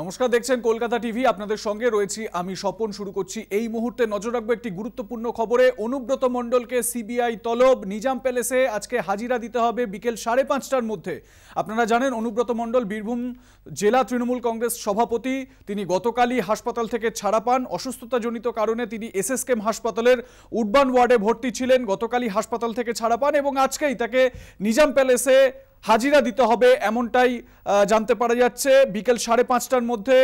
নমস্কার, দেখছেন কলকাতা টিভি। আপনাদের সঙ্গে রয়েছি আমি স্বপন। শুরু করছি এই মুহূর্তে নজর রাখব একটি গুরুত্বপূর্ণ খবরে। অনুব্রত মণ্ডলকে সিবিআই তলব, নিজাম প্যালেসে আজকে হাজিরা দিতে হবে বিকেল সাড়ে পাঁচটার মধ্যে। আপনারা জানেন, অনুব্রত মণ্ডল বীরভূম জেলা তৃণমূল কংগ্রেস সভাপতি। তিনি গতকালই হাসপাতাল থেকে ছাড়া পান। অসুস্থতাজনিত কারণে তিনি এসএসকেম হাসপাতালের উডবান ওয়ার্ডে ভর্তি ছিলেন। গতকালই হাসপাতাল থেকে ছাড়া পান এবং আজকেই তাকে নিজাম প্যালেসে হাজিরা দিতে হবে, এমনটাই জানতে পারা যাচ্ছে। বিকেল সাড়ে পাঁচটার মধ্যে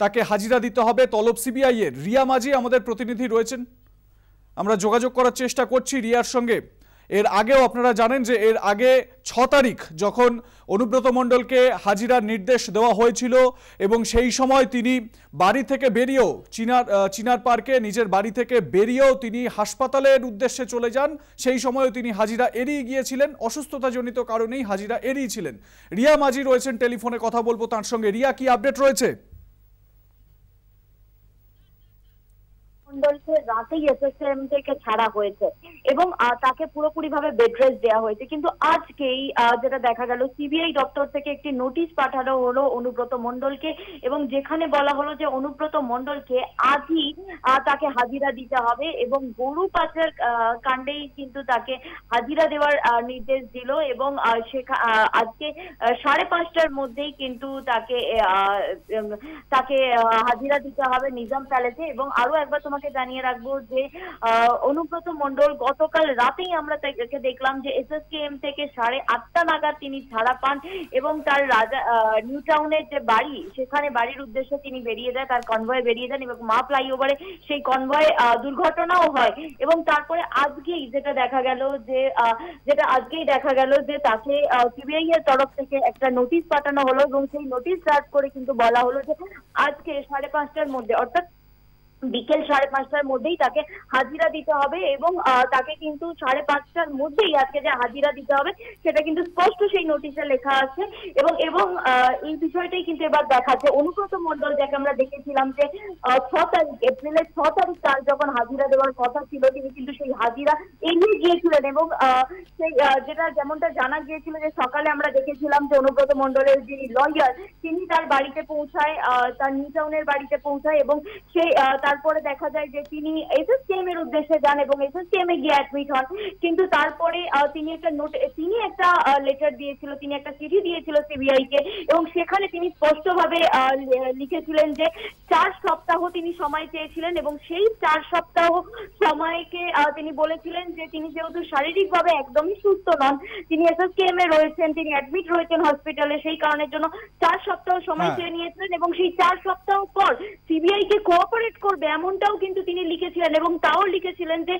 তাকে হাজিরা দিতে হবে। তলব সিবিআই এর রিয়া মাঝি আমাদের প্রতিনিধি রয়েছেন। আমরা যোগাযোগ করার চেষ্টা করছি রিয়ার সঙ্গে। এর আগেও আপনারা জানেন যে এর আগে ছ তারিখ যখন অনুব্রত মণ্ডলকে হাজিরার নির্দেশ দেওয়া হয়েছিল এবং সেই সময় তিনি বাড়ি থেকে বেরিয়েও চিনার চিনার পার্কে নিজের বাড়ি থেকে বেরিয়েও তিনি হাসপাতালের উদ্দেশ্যে চলে যান, সেই সময়ও তিনি হাজিরা এড়িয়ে গিয়েছিলেন, অসুস্থতাজনিত কারণেই হাজিরা এড়িয়েছিলেন। রিয়া মাঝি রয়েছেন টেলিফোনে কথা বলব, তার সঙ্গে রিয়া, কি আপডেট রয়েছে? মন্ডলকে রাতেই এসএসএম থেকে ছাড়া হয়েছে। এবং তাকে পুরোপুরি ভাবে বেড রেস্ট দেওয়া হয়েছে। কিন্তু আজকেই যেটা দেখা গেল সিবিআই দপ্তর থেকে একটি নোটিশ পাঠানো হলো অনুব্রত মন্ডলকে এবং যেখানে বলা হলো যে অনুব্রত মন্ডলকে আজই তাকে হাজিরা দিতে হবে এবং গরু পাচার কাণ্ডেই কিন্তু তাকে হাজিরা দেওয়ার নির্দেশ দিল এবং আজকে সাড়ে পাঁচটার মধ্যেই কিন্তু তাকে তাকে হাজিরা দিতে হবে নিজাম প্যালেসে এবং আরও একবার তোমাকে জানিয়ে রাখব যে অনুব্রত মন্ডল গতকাল রাতেই আমরা তাকে দেখলাম যে এসএসকেএম থেকে সাড়ে আটটা নাগাদ তিনি ছাড়া পান এবং তার রাজা নিউ টাউনের যে বাড়ি, সেখানে বাড়ির উদ্দেশ্যে তিনি বেরিয়ে যায়, তার কনভয়ে বেরিয়ে যান এবং মা ফ্লাইওভারে সেই কনভয়ে দুর্ঘটনাও হয়। এবং তারপরে আজকেই যেটা দেখা গেল যে যেটা আজকেই দেখা গেল যে তাকে সিবিআই এর তরফ থেকে একটা নোটিশ পাঠানো হলো এবং সেই নোটিশ ড্রাফট করে কিন্তু বলা হলো যে আজকে সাড়ে পাঁচটার মধ্যে, অর্থাৎ বিকেল সাড়ে পাঁচটার মধ্যেই তাকে হাজিরা দিতে হবে এবং তাকে কিন্তু সাড়ে পাঁচটার মধ্যেই আজকে যে হাজিরা দিতে হবে সেটা কিন্তু স্পষ্ট সেই নোটিশে লেখা আছে এবং এবং এই বিষয়টাই কিন্তু এবার দেখাচ্ছে। অনুব্রত মন্ডল যাকে আমরা দেখেছিলাম যে ছ তারিখ এপ্রিলের ছ তারিখ তার যখন হাজিরা দেওয়ার কথা ছিল তিনি কিন্তু সেই হাজিরা এড়িয়ে গিয়েছিলেন এবং সেই যেটা যেমনটা জানা গিয়েছিল যে সকালে আমরা দেখেছিলাম যে অনুব্রত মন্ডলের যিনি লয়ার তিনি তার বাড়িতে পৌঁছায় তার নিউ টাউনের বাড়িতে পৌঁছায় এবং সেই আহ, তারপরে দেখা যায় যে তিনি এসএসকেএম এর উদ্দেশ্যে যান এবং এসএসকেএম এ গিয়ে অ্যাডমিট হন কিন্তু তারপরে তিনি একটা নোট তিনি একটা লেটার দিয়েছিল তিনি একটা চিঠি দিয়েছিল সিবিআই কে এবং সেখানে তিনি স্পষ্টভাবে লিখেছিলেন যে চার সপ্তাহ তিনি সময় চেয়েছিলেন এবং সেই চার সপ্তাহ সময়কে তিনি বলেছিলেন যে তিনি যেহেতু শারীরিকভাবে একদমই সুস্থ নন তিনি এসএসকেএম এ রয়েছেন তিনি অ্যাডমিট রয়েছেন হসপিটালে সেই কারণের জন্য চার সপ্তাহ সময় হ্যাঁ। চেয়ে নিয়েছিলেন এবং সেই চার সপ্তাহ পর সিবিআই কে কোঅপারেট করবে এমনটাও কিন্তু তিনি লিখেছিলেন এবং তাও লিখেছিলেন যে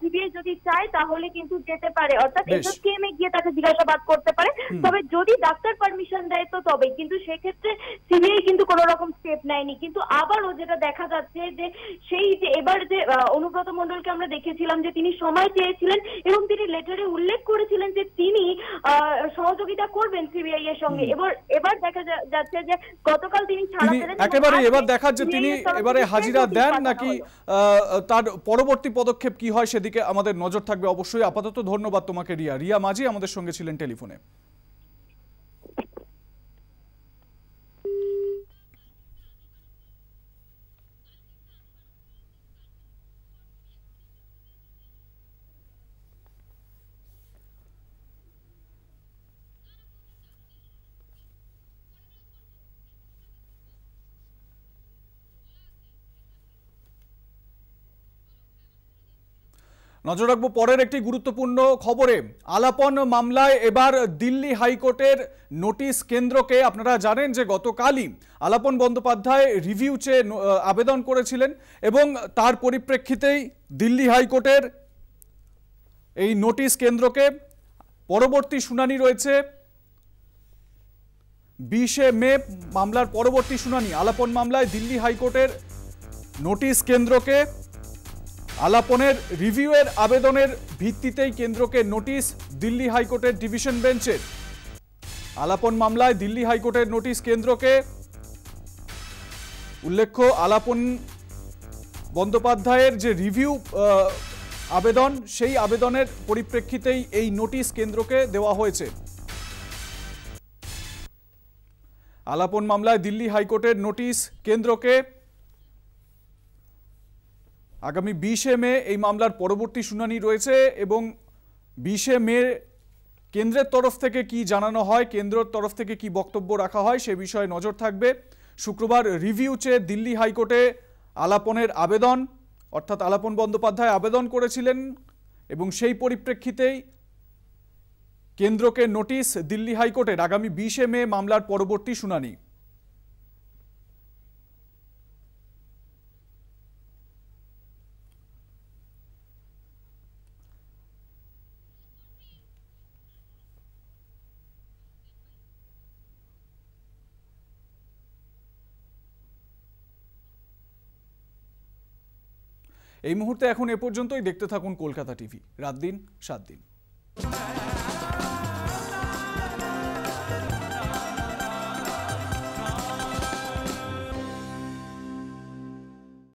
সিবিআই যদি চায় তাহলে কিন্তু যেতে পারে। অর্থাৎ বেশ। এসএসকেএম এ গিয়ে তাকে জিজ্ঞাসাবাদ করতে পারে। তবে যদি ডাক্তার পারমিশন দেয় তো তবে। কিন্তু সেক্ষেত্রে সিবিআই কিন্তু কোনো রকম স্টেপ নেয়নি। কিন্তু আবারও যেটা দেখা যাচ্ছে যে সেই যে এবার যে অনুব্রত মন্ডলকে আমরা দেখেছিলাম যে তিনি সময় চেয়েছিলেন এবং তিনি লেটারে উল্লেখ করেছিলেন যে তিনি আহ, সহযোগিতা করবেন সিবিআই এর সঙ্গে। এবার এবার দেখা যাচ্ছে যে গতকাল তিনি ছাড়া একেবারে এবার দেখা যে তিনি এবারে হাজিরা দেন নাকি তার পরবর্তী পদক্ষেপ কি হয় সেদিকে আমাদের নজর থাকবে। অবশ্যই আপাতত ধন্যবাদ তোমাকে রিয়া। রিয়া মাঝি আমাদের সঙ্গে ছিলেন টেলিফোনে। নজর রাখব পরের একটি গুরুত্বপূর্ণ খবরে। আলাপন মামলায় এবার দিল্লি হাইকোর্টের নোটিশ কেন্দ্রকে আপনারা জানেন যে গতকালই আলাপন বন্দ্যোপাধ্যায় রিভিউ চেয়ে আবেদন করেছিলেন এবং তার পরিপ্রেক্ষিতেই দিল্লি হাইকোর্টের এই নোটিশ কেন্দ্রকে পরবর্তী শুনানি রয়েছে। বিশে মে মামলার পরবর্তী শুনানি, আলাপন মামলায় দিল্লি হাইকোর্টের নোটিশ কেন্দ্রকে আলাপনের রিভিউয়ের আবেদনের ভিত্তিতেই কেন্দ্রকে নোটিশ দিল্লি হাইকোর্টের ডিভিশন বেঞ্চের। আলাপন মামলায় দিল্লি হাইকোর্টের নোটিশ কেন্দ্রকে উল্লেখ্য, আলাপন বন্দ্যোপাধ্যায়ের যে রিভিউ আবেদন, সেই আবেদনের পরিপ্রেক্ষিতেই এই নোটিশ কেন্দ্রকে দেওয়া হয়েছে। আলাপন মামলায় দিল্লি হাইকোর্টের নোটিশ কেন্দ্রকে আগামী বিশে মে এই মামলার পরবর্তী শুনানি রয়েছে এবং বিশে মে কেন্দ্রের তরফ থেকে কি জানানো হয়, কেন্দ্রের তরফ থেকে কি বক্তব্য রাখা হয় সে বিষয়ে নজর থাকবে। শুক্রবার রিভিউ চেয়ে দিল্লি হাইকোর্টে আলাপনের আবেদন, অর্থাৎ আলাপন বন্দ্যোপাধ্যায় আবেদন করেছিলেন এবং সেই পরিপ্রেক্ষিতেই কেন্দ্রকে নোটিশ দিল্লি হাইকোর্টের আগামী বিশে মে মামলার পরবর্তী শুনানি। এই মুহূর্তে এখন এ পর্যন্তই। দেখতে থাকুন কলকাতা টিভি। রাত দিন সাত দিন।